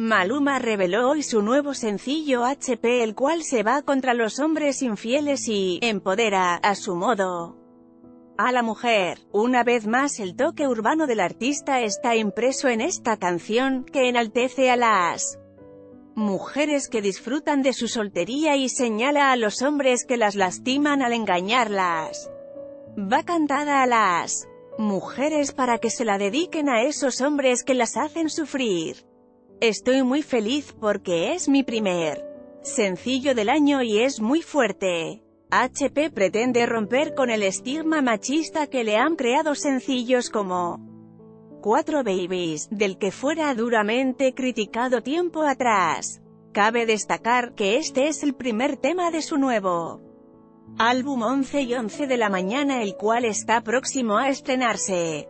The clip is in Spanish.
Maluma reveló hoy su nuevo sencillo HP el cual se va contra los hombres infieles y empodera, a su modo, a la mujer. Una vez más el toque urbano del artista está impreso en esta canción, que enaltece a las mujeres que disfrutan de su soltería y señala a los hombres que las lastiman al engañarlas. Va cantada a las mujeres para que se la dediquen a esos hombres que las hacen sufrir. Estoy muy feliz porque es mi primer sencillo del año y es muy fuerte. HP pretende romper con el estigma machista que le han creado sencillos como Cuatro Babies, del que fuera duramente criticado tiempo atrás. Cabe destacar que este es el primer tema de su nuevo álbum 11 y 11 de la mañana el cual está próximo a estrenarse.